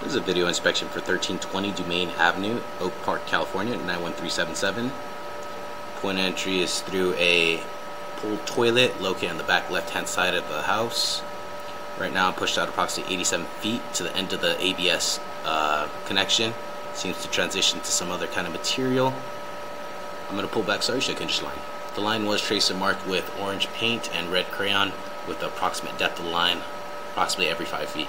This is a video inspection for 1320 Dumaine Avenue, Oak Park, California, 91377. Point of entry is through a pool toilet located on the back left-hand side of the house. Right now I'm pushed out approximately 87 feet to the end of the ABS uh, connection. Seems to transition to some other kind of material. I'm going to pull back so you can just line. The line was traced and marked with orange paint and red crayon with the approximate depth of the line, approximately every 5 feet.